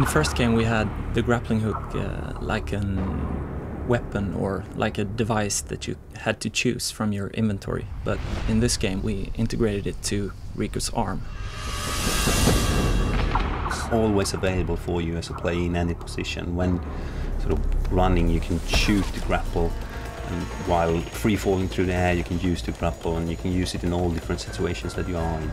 the first game, we had the grappling hook uh, like a weapon or like a device that you had to choose from your inventory. But in this game, we integrated it to Rico's arm. Always available for you as a player in any position. When sort of running, you can shoot the grapple, and while free falling through the air, you can use the grapple, and you can use it in all different situations that you are in.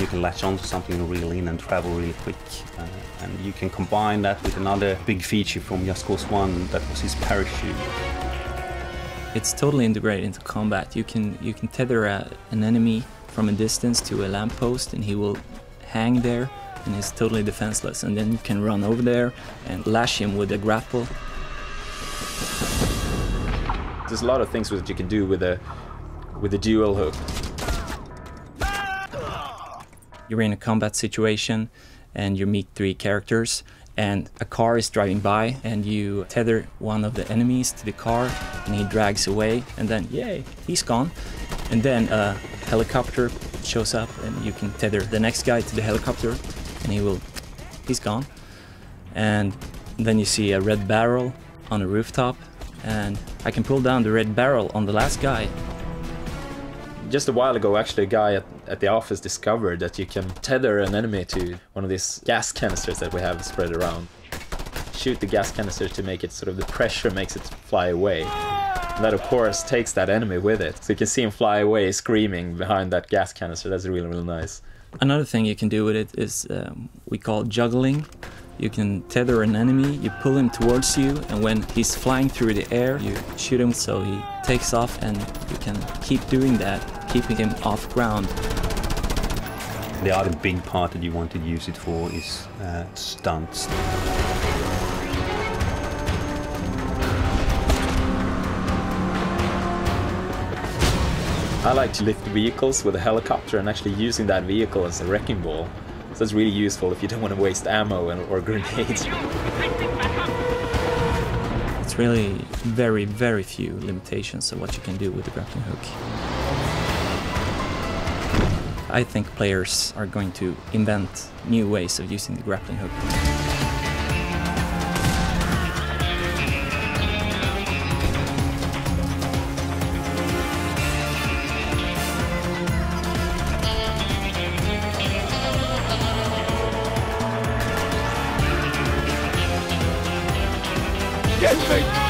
You can latch onto something reel in and travel really quick. Uh, and you can combine that with another big feature from Just Cause 1, that was his parachute. It's totally integrated into combat. You can you can tether a, an enemy from a distance to a lamppost, and he will hang there, and he's totally defenseless. And then you can run over there and lash him with a grapple. There's a lot of things that you can do with a with a dual hook. You're in a combat situation and you meet three characters and a car is driving by and you tether one of the enemies to the car and he drags away and then yay he's gone. And then a helicopter shows up and you can tether the next guy to the helicopter and he will he's gone. And then you see a red barrel on a rooftop and I can pull down the red barrel on the last guy just a while ago, actually, a guy at, at the office discovered that you can tether an enemy to one of these gas canisters that we have spread around. Shoot the gas canister to make it sort of the pressure makes it fly away. And that, of course, takes that enemy with it. So you can see him fly away screaming behind that gas canister. That's really, really nice. Another thing you can do with it is um, we call juggling. You can tether an enemy, you pull him towards you, and when he's flying through the air, you shoot him so he takes off, and you can keep doing that, keeping him off ground. The other big part that you want to use it for is uh, stunts. I like to lift vehicles with a helicopter and actually using that vehicle as a wrecking ball. So it's really useful if you don't want to waste ammo and, or grenades. It's really very, very few limitations of what you can do with the grappling hook. I think players are going to invent new ways of using the grappling hook. Get me!